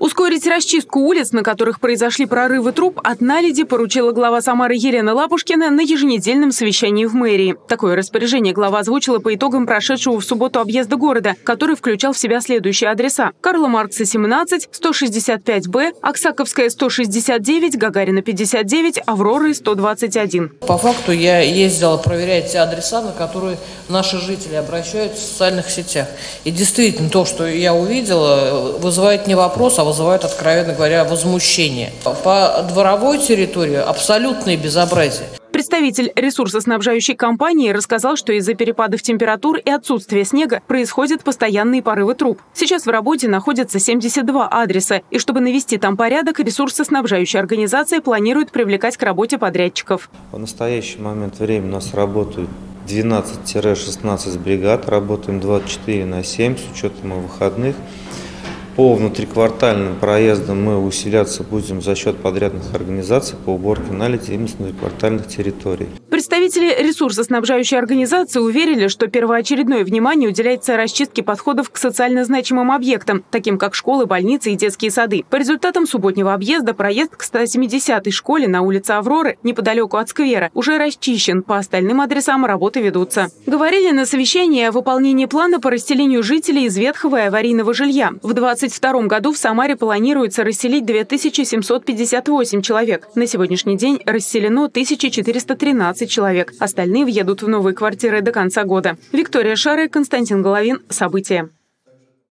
Ускорить расчистку улиц, на которых произошли прорывы труб, от наледи поручила глава Самары Елена Лапушкина на еженедельном совещании в мэрии. Такое распоряжение глава озвучила по итогам прошедшего в субботу объезда города, который включал в себя следующие адреса. Карла Маркса 17, 165Б, Оксаковская 169, Гагарина 59, Авроры 121. По факту я ездила проверять те адреса, на которые наши жители обращаются в социальных сетях. И действительно, то, что я увидела, вызывает не вопрос, а вызывают, откровенно говоря, возмущение. По дворовой территории абсолютное безобразие. Представитель ресурсоснабжающей компании рассказал, что из-за перепадов температур и отсутствия снега происходят постоянные порывы труб. Сейчас в работе находятся 72 адреса, и чтобы навести там порядок, ресурсоснабжающая организация планирует привлекать к работе подрядчиков. В настоящий момент времени у нас работают 12-16 бригад, работаем 24 на 7 с учетом выходных. По внутриквартальным проездам мы усиляться будем за счет подрядных организаций по уборке наледи именно с внутриквартальных территорий. Представители ресурсоснабжающей организации уверили, что первоочередное внимание уделяется расчистке подходов к социально значимым объектам, таким как школы, больницы и детские сады. По результатам субботнего объезда проезд к 170-й школе на улице Авроры, неподалеку от сквера, уже расчищен. По остальным адресам работы ведутся. Говорили на совещании о выполнении плана по расселению жителей из ветхого и аварийного жилья. В 2022 году в Самаре планируется расселить 2758 человек. На сегодняшний день расселено 1413 человек. Остальные въедут в новые квартиры до конца года. Виктория Шары, Константин Головин. События.